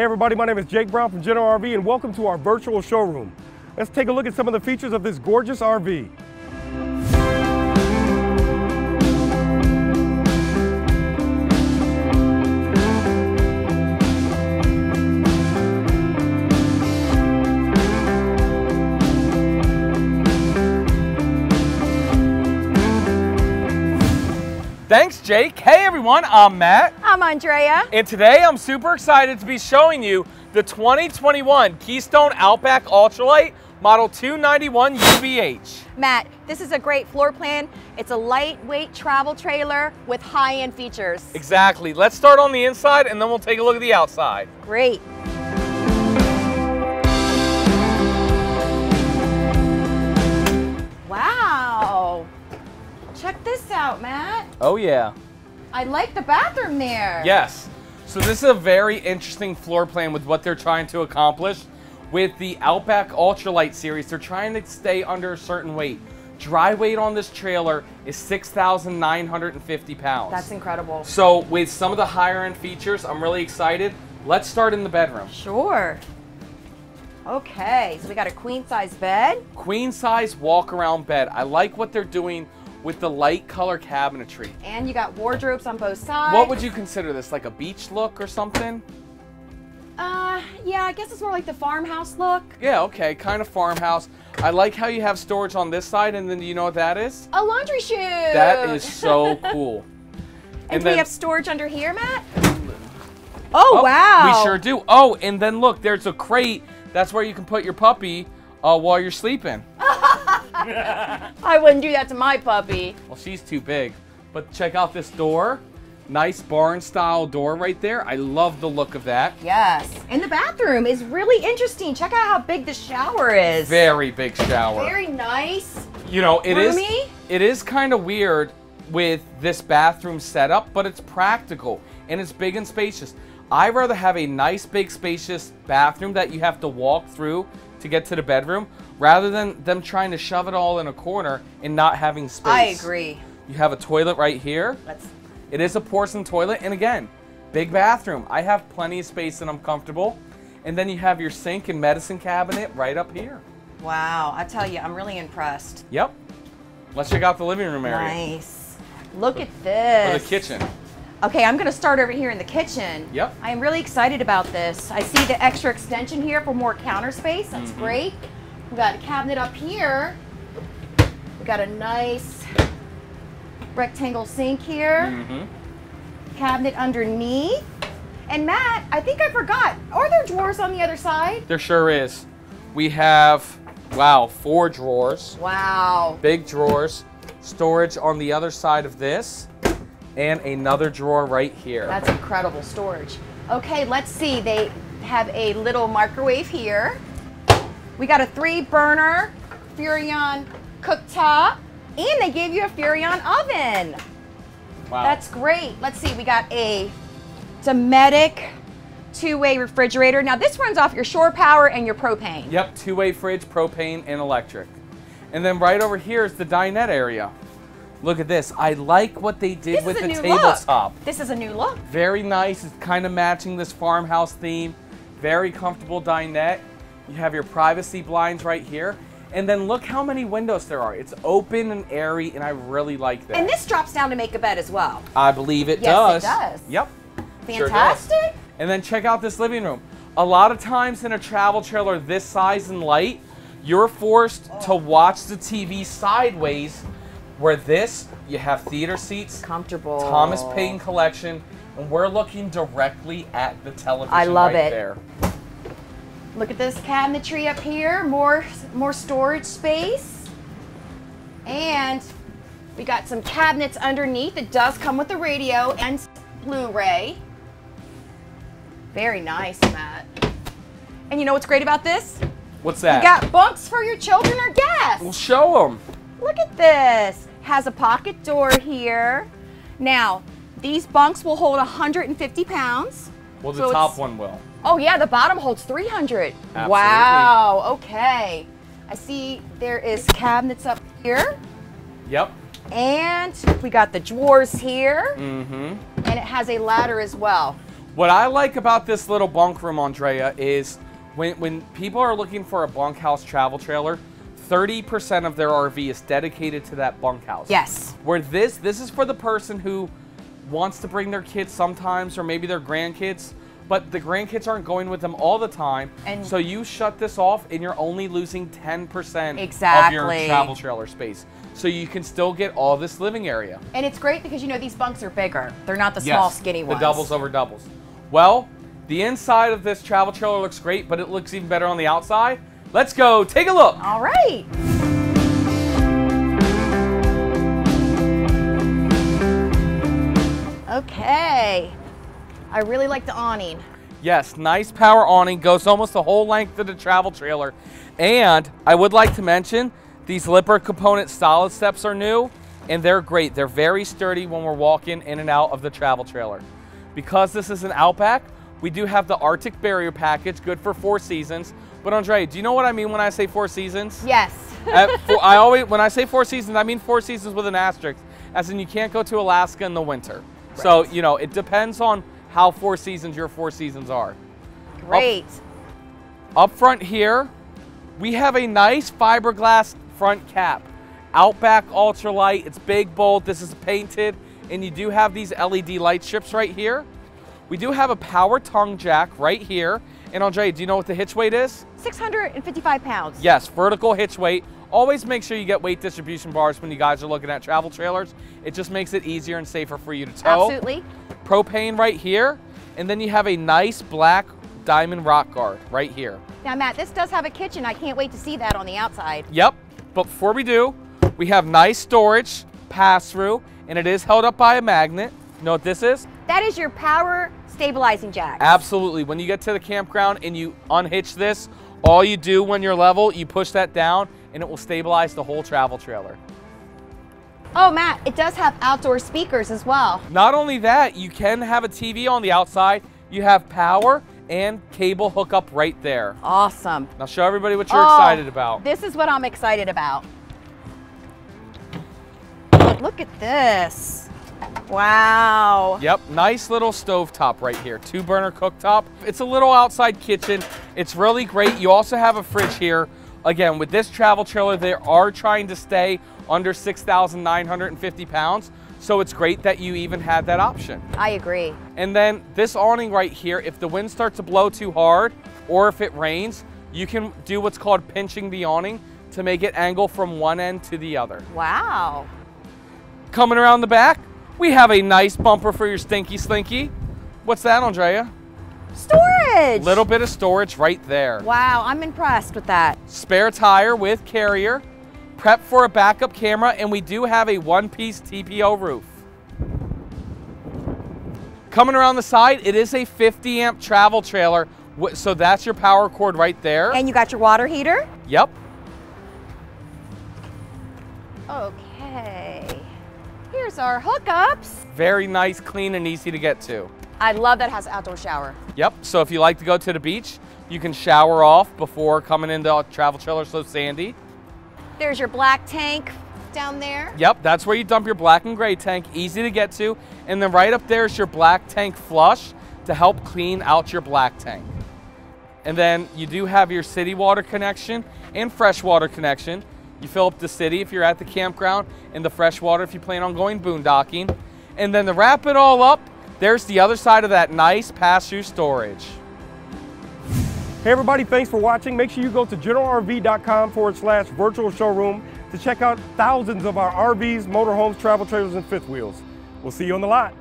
Hey everybody, my name is Jake Brown from General RV and welcome to our virtual showroom. Let's take a look at some of the features of this gorgeous RV. Thanks, Jake. Hey, everyone, I'm Matt. I'm Andrea. And today I'm super excited to be showing you the 2021 Keystone Outback Ultra Lite Model 291 UBH. Matt, this is a great floor plan. It's a lightweight travel trailer with high-end features. Exactly. Let's start on the inside and then we'll take a look at the outside. Great. Out, Matt. Oh, yeah. I like the bathroom there. Yes. So this is a very interesting floor plan with what they're trying to accomplish. With the Outback Ultra Lite series, they're trying to stay under a certain weight. Dry weight on this trailer is 6,950 pounds. That's incredible. So with some of the higher end features, I'm really excited. Let's start in the bedroom. Sure. Okay, so we got a queen size bed. Queen size walk around bed. I like what they're doing with the light color cabinetry. And you got wardrobes on both sides. What would you consider this? Like a beach look or something? Uh, yeah, I guess it's more like the farmhouse look. Yeah, okay, kind of farmhouse. I like how you have storage on this side, and then you know what that is? A laundry chute. That is so cool. and, we have storage under here, Matt? Oh, oh, wow. We sure do. Oh, and then look, there's a crate. That's where you can put your puppy uh, while you're sleeping. I wouldn't do that to my puppy. Well, she's too big. But check out this door. Nice barn style door right there. I love the look of that. Yes. And the bathroom is really interesting. Check out how big the shower is. Very big shower. Very nice. You know, it Roomy. is. It is kind of weird with this bathroom setup, but it's practical and it's big and spacious. I'd rather have a nice, big, spacious bathroom that you have to walk through to get to the bedroom rather than them trying to shove it all in a corner and not having space. I agree. You have a toilet right here. Let's it is a porcelain toilet, and again, big bathroom. I have plenty of space and I'm comfortable. And then you have your sink and medicine cabinet right up here. Wow, I tell you, I'm really impressed. Yep. Let's check out the living room area. Nice. Look at this. Or the kitchen. Okay, I'm gonna start over here in the kitchen. Yep. I am really excited about this. I see the extra extension here for more counter space. That's mm -hmm. great. We got a cabinet up here. We got a nice rectangle sink here. Mm -hmm. Cabinet underneath. And Matt, I think I forgot. Are there drawers on the other side? There sure is. We have, wow, four drawers. Wow. Big drawers. Storage on the other side of this. And another drawer right here. That's incredible storage. Okay, let's see. They have a little microwave here. We got a three burner Furrion cooktop. And they gave you a Furrion oven. Wow. That's great. Let's see, we got a Dometic two-way refrigerator. Now this runs off your shore power and your propane. Yep, two-way fridge, propane, and electric. And then right over here is the dinette area. Look at this. I like what they did this with the tabletop. This is a new look. Very nice. It's kind of matching this farmhouse theme. Very comfortable dinette. You have your privacy blinds right here. And then look how many windows there are. It's open and airy, and I really like that. And this drops down to make a bed as well. I believe it yes, does. Yes, it does. Yep. Fantastic. Sure and then check out this living room. A lot of times in a travel trailer this size and light, you're forced oh. to watch the TV sideways, where this, you have theater seats. Comfortable. Thomas Payne collection, and we're looking directly at the television I love right it. there. Look at this cabinetry up here, more, more storage space. And we got some cabinets underneath. It does come with the radio and Blu-ray. Very nice, Matt. And you know what's great about this? What's that? You got bunks for your children or guests. We'll show them. Look at this. Has a pocket door here. Now, these bunks will hold 150 pounds. Well, the so top one will. Oh yeah, the bottom holds 300. Absolutely. Wow, okay. I see there is cabinets up here. Yep. And we got the drawers here. Mm-hmm. And it has a ladder as well. What I like about this little bunk room, Andrea, is when, when people are looking for a bunkhouse travel trailer, 30% of their RV is dedicated to that bunkhouse. Yes. Where this, this is for the person who wants to bring their kids sometimes or maybe their grandkids, but the grandkids aren't going with them all the time. And- so you shut this off and you're only losing 10% of your Exactly. travel trailer space. So you can still get all this living area. And it's great because you know these bunks are bigger. They're not the small, Yes, skinny ones. The doubles over doubles. Well, the inside of this travel trailer looks great, but it looks even better on the outside. Let's go take a look. All right. Okay. I really like the awning. Yes, nice power awning, goes almost the whole length of the travel trailer. And I would like to mention these Lippert component solid steps are new and they're great. They're very sturdy when we're walking in and out of the travel trailer. Because this is an Outback, we do have the Arctic Barrier Package, good for four seasons. But Andre, do you know what I mean when I say four seasons? Yes. I always, when I say four seasons, I mean four seasons with an asterisk, as in you can't go to Alaska in the winter. So, you know, it depends on how four seasons your four seasons are. Great. Up front here, we have a nice fiberglass front cap. Outback Ultra Lite, it's big, bold, this is painted, and you do have these LED light strips right here. We do have a power tongue jack right here. And Andre, do you know what the hitch weight is? 655 pounds. Yes, vertical hitch weight. Always make sure you get weight distribution bars when you guys are looking at travel trailers. It just makes it easier and safer for you to tow. Absolutely. Propane right here. And then you have a nice black diamond rock guard right here. Now, Matt, this does have a kitchen. I can't wait to see that on the outside. Yep. But before we do, we have nice storage pass through, and it is held up by a magnet. You know what this is? That is your power stabilizing jack. Absolutely. When you get to the campground and you unhitch this, all you do when you're level, you push that down, and it will stabilize the whole travel trailer. Oh, Matt, it does have outdoor speakers as well. Not only that, you can have a TV on the outside. You have power and cable hookup right there. Awesome. Now show everybody what you're Oh, excited about. This is what I'm excited about. Look at this. Wow. Yep, nice little stovetop right here. Two burner cooktop. It's a little outside kitchen. It's really great. You also have a fridge here. Again, with this travel trailer, they are trying to stay under 6,950 pounds. So it's great that you even had that option. I agree. And then this awning right here, if the wind starts to blow too hard or if it rains, you can do what's called pinching the awning to make it angle from one end to the other. Wow. Coming around the back, we have a nice bumper for your stinky slinky. What's that, Andrea? Storage. Little bit of storage right there. Wow, I'm impressed with that. Spare tire with carrier, prep for a backup camera, and we do have a one-piece TPO roof. Coming around the side, it is a 50 amp travel trailer, so that's your power cord right there. And you got your water heater? Yep. Okay. Our hookups. Very nice, clean, and easy to get to. I love that it has outdoor shower. Yep. So if you like to go to the beach, you can shower off before coming into a travel trailer so sandy. There's your black tank down there. Yep, that's where you dump your black and gray tank, easy to get to. And then right up there is your black tank flush to help clean out your black tank. And then you do have your city water connection and freshwater connection. You fill up the city if you're at the campground and the freshwater if you plan on going boondocking. And then to wrap it all up, there's the other side of that nice pass-through storage. Hey everybody, thanks for watching. Make sure you go to generalrv.com forward slash virtual showroom to check out thousands of our RVs, motorhomes, travel trailers, and fifth wheels. We'll see you on the lot.